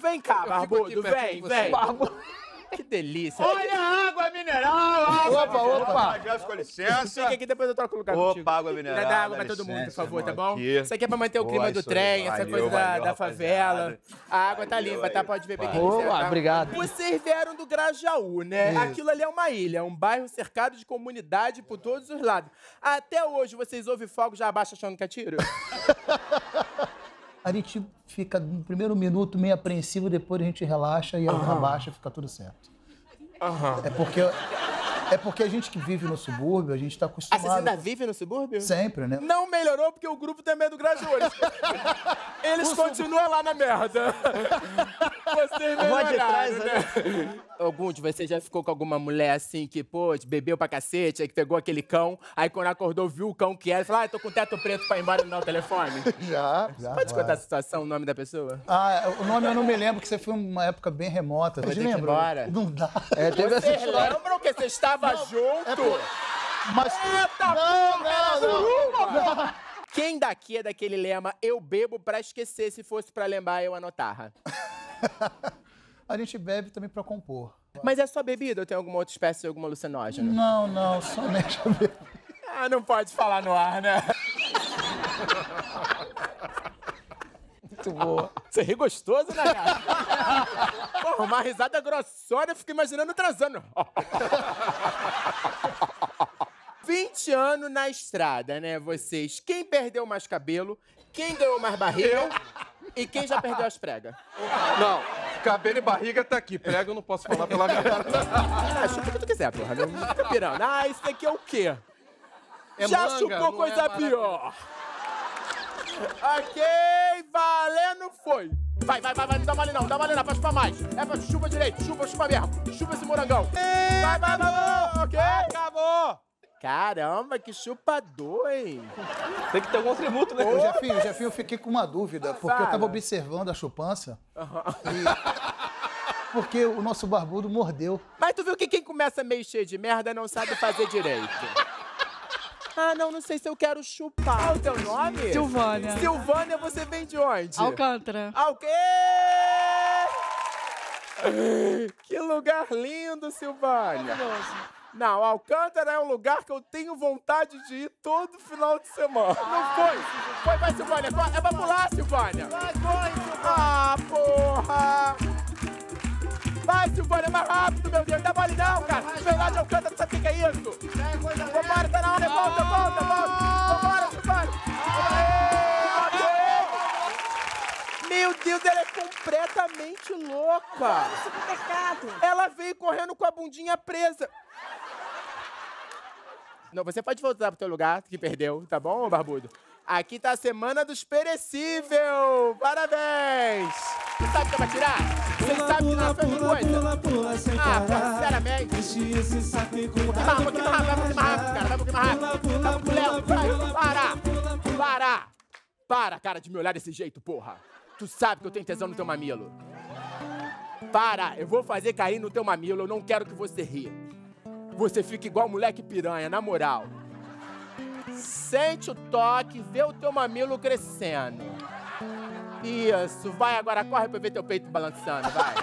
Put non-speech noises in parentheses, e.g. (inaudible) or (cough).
Vem cá, barbudo, vem, vem. Barbudo. Que delícia. Olha a água mineral! Água Opa, opa. mineral. Com licença. Fica aqui, depois eu troco o lugar Opa, contigo. água mineral, Dá água pra todo mundo, por favor, tá bom? aqui. Isso aqui é pra manter o Boa, clima do isso aí. trem, essa Valeu, coisa da, valeu, da favela. rapaziada. A água tá limpa, tá? Pode beber quem Boa, tá? obrigado. Vocês vieram do Grajaú, né? Isso. Aquilo ali é uma ilha, é um bairro cercado de comunidade por todos os lados. Até hoje, vocês ouvem fogo já abaixo achando que é tiro? (laughs) A gente fica no primeiro minuto meio apreensivo, depois a gente relaxa e abaixa e fica tudo certo. É porque é porque a gente que vive no subúrbio, a gente está Ah, vocês acostumado ainda vivem no subúrbio? sempre, né? Não melhorou porque o grupo também é do. Eles, eles continuam lá na merda. Vocês vou de trás, melhoraram, né? Algum de vocês já ficou com alguma mulher assim que, pô, bebeu pra cacete, aí que pegou aquele cão, aí quando acordou viu o cão que era, e falou, ah, tô com teto preto pra ir embora e não dar o telefone? Já, já. Pode contar a situação, o nome da pessoa? Ah, o nome eu não me lembro, que você foi uma época bem remota. Vocês lembram? embora. Não dá. É, teve essa Vocês história. lembram você estava junto? Mas. Eita, Não, porra, não, não. suruba! (laughs) Quem daqui é daquele lema, eu bebo pra esquecer, se fosse pra lembrar, eu anotava? (laughs) A gente bebe também pra compor. Mas é só bebida ou tem alguma outra espécie de alguma alucinógena? Não, não, somente (laughs) a bebida. Ah, não pode falar no ar, né? Muito boa. Você ri gostoso, né, cara? (laughs) Porra, uma risada grossona, eu fico imaginando transando. (laughs) 20 anos na estrada, né, vocês? Quem perdeu mais cabelo, quem ganhou mais barriga e quem já perdeu as pregas? Não, cabelo e barriga tá aqui. Prego eu não posso falar pela cara. Ah, chupa o que tu quiser, porra. Não fica pirando. Ah, isso daqui é o quê? É já manga, chupou não coisa é pior. Ok, valendo foi. Vai, vai, vai, vai, não dá mole não, não dá mole não, pode chupar mais. É pra chupa direito, chupa, chupa mesmo. Chupa esse morangão. Vai, vai, vai, vai, ok? Acabou. Caramba, que chupador, hein? Tem que ter algum tributo, né? Ô, Jefinho, Jefinho, eu fiquei com uma dúvida, porque eu Fala. tava observando a chupança. E... Porque o nosso barbudo mordeu. Mas tu viu que quem começa meio cheio de merda não sabe fazer direito. Ah, não, não sei se eu quero chupar. Qual é o teu nome? Silvânia. Silvânia, você vem de onde? Alcântara. Ah, o quê? Que lugar lindo, Silvânia. Não, Alcântara é um lugar que eu tenho vontade de ir todo final de semana. Não foi? Foi, vai, Silvânia. Vai, É pra pular, Silvânia. Vai, vai, Silvânia. Ah, porra. Vai, Silvânia, mais rápido, meu Deus. Não dá mole não, cara. Vem lá de Alcântara, tu sabe o que que é isso? Meu Deus, ela é completamente louca. Ela veio correndo com a bundinha presa. Não, você pode voltar pro teu lugar, que perdeu, tá bom, barbudo? Aqui tá a semana dos perecíveis! Parabéns! Você sabe o que é pra tirar? Você sabe que não fez coisa? Ah, pô, sinceramente. Um pouquinho mais, um pouquinho mais rápido, vai um pouquinho mais rápido, cara. Vai um pouquinho mais rápido. Tá pro Léo, vai, para! Para! Para, cara, de me olhar desse jeito, porra! Tu sabe que eu tenho tesão no teu mamilo. Para, eu vou fazer cair no teu mamilo, eu não quero que você ria. Você fica igual moleque piranha, na moral. Sente o toque, vê o teu mamilo crescendo. Isso, vai agora, corre pra ver teu peito balançando, vai.